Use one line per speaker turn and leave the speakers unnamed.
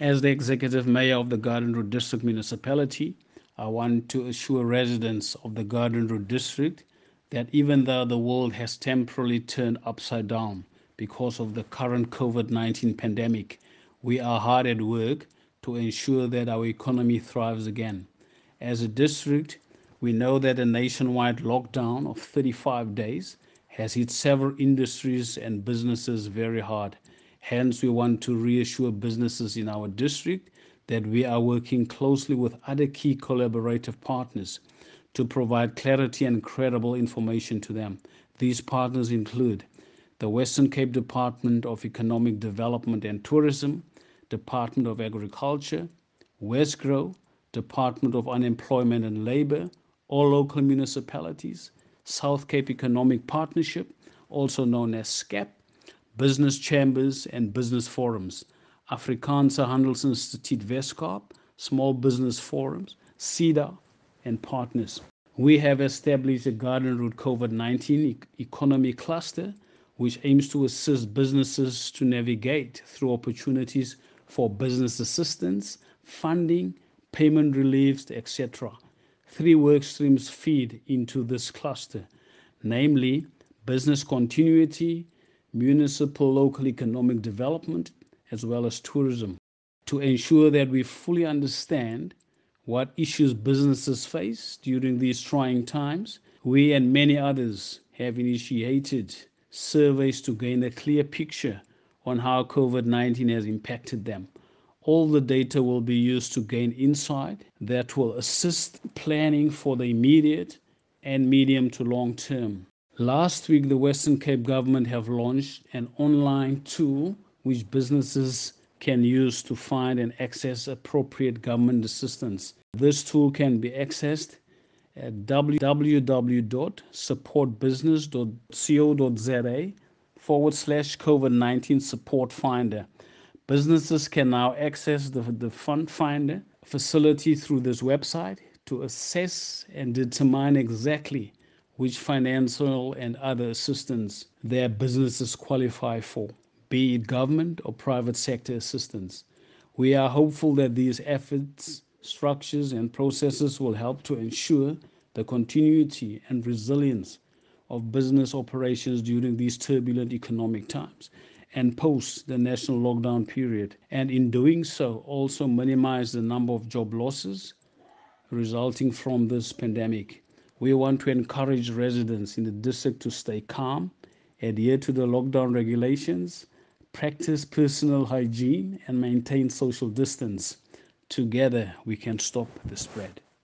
As the executive mayor of the Garden Route District Municipality, I want to assure residents of the Garden Route District that even though the world has temporarily turned upside down because of the current COVID 19 pandemic, we are hard at work to ensure that our economy thrives again. As a district, we know that a nationwide lockdown of 35 days has hit several industries and businesses very hard. Hence, we want to reassure businesses in our district that we are working closely with other key collaborative partners to provide clarity and credible information to them. These partners include the Western Cape Department of Economic Development and Tourism, Department of Agriculture, Wesgro, Department of Unemployment and Labor, all local municipalities, South Cape Economic Partnership, also known as SCEP, business chambers and business forums, Afrikaanse Handelsinstituut Weskaap, small business forums, SEDA, and partners. We have established a Garden Route COVID 19 e- economy cluster, which aims to assist businesses to navigate through opportunities for business assistance, funding, payment reliefs, etc. Three work streams feed into this cluster, namely business continuity, municipal local economic development, as well as tourism, to ensure that we fully understand what issues businesses face during these trying times. We and many others have initiated surveys to gain a clear picture on how COVID 19 has impacted them. All the data will be used to gain insight that will assist planning for the immediate and medium to long term. Last week, the Western Cape government have launched an online tool which businesses can use to find and access appropriate government assistance. This tool can be accessed at www.supportbusiness.co.za forward slash COVID 19 support finder. Businesses can now access the, the Fund Finder facility through this website to assess and determine exactly which financial and other assistance their businesses qualify for, be it government or private sector assistance. We are hopeful that these efforts, structures, and processes will help to ensure the continuity and resilience of business operations during these turbulent economic times and post the national lockdown period, and in doing so, also minimize the number of job losses resulting from this pandemic. We want to encourage residents in the district to stay calm, adhere to the lockdown regulations, practice personal hygiene, and maintain social distance. Together, we can stop the spread.